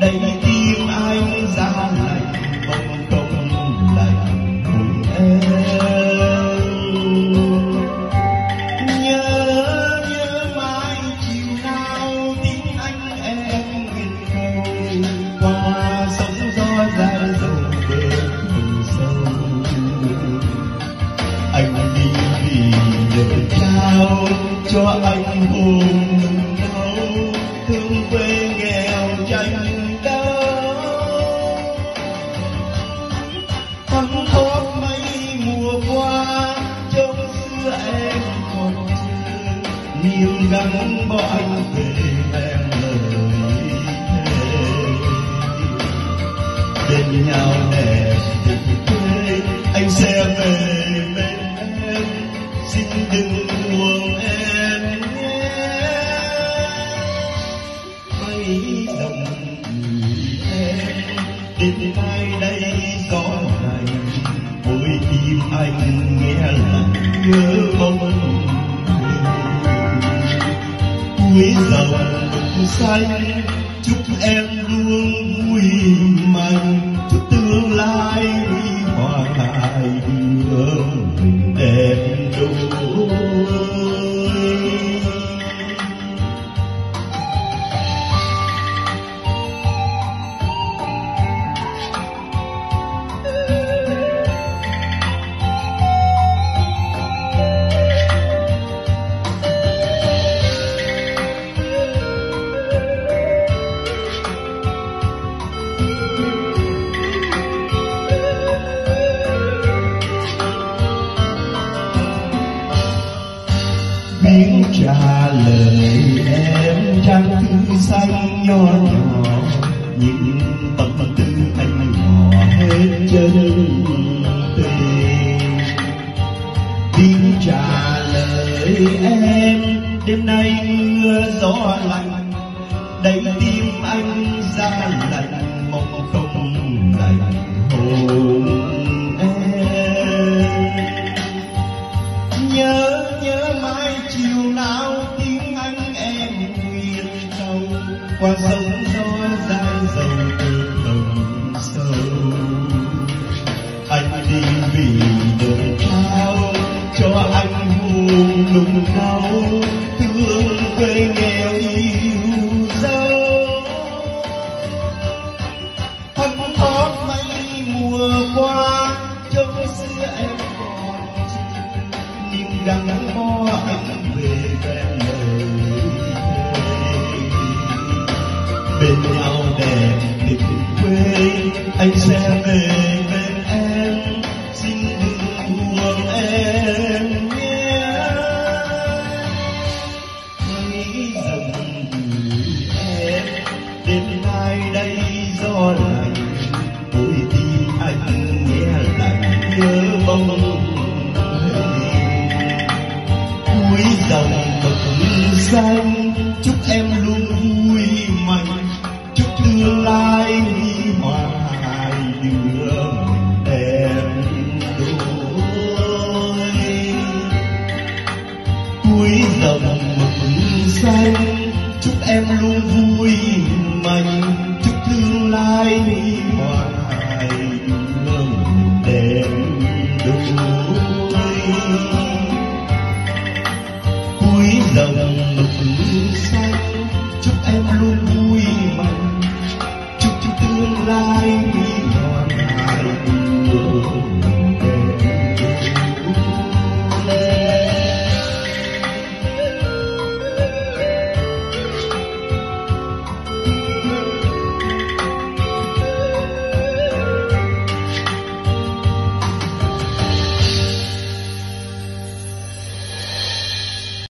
đầy tim anh ra lạnh bông không lạnh cùng em. Nhớ nhớ mãi chiều nào tiếng anh, em nguyện cầu qua sóng gió dài dầu về vùng sâu anh đi vì để trao cho anh hồn gắn bó anh về em lời thề bên nhau đẹp tình quê anh sẽ về bên em xin đừng buồn em nhé hãy đồng em đến nay đây gió ngày ôi tim anh nghe là nhớ bóng cuối xanh chúc em luôn vui mạnh chúc tương lai hoàng khai đường tiếng trả lời em trang thư xanh nho nhỏ những bậc tư anh nhỏ hết chân tình. Biết trả lời em, đêm nay mưa gió lạnh, đầy tim anh ra lạnh mong không lạnh hồn em. Qua sông gió dài dầu từ tầng sâu anh đi vì đường trao cho anh hùng nung đau, thương quê nghèo yêu bên nhau để tình quê anh sẽ về bên em xin đừng buồn em nhé hãy dần gửi em đêm nay đây gió lạnh buổi tim anh nghe lạnh nhớ mong cuối dòng bậc danh chúc em dầm mực xanh chúc em luôn vui mạnh chúc tương lai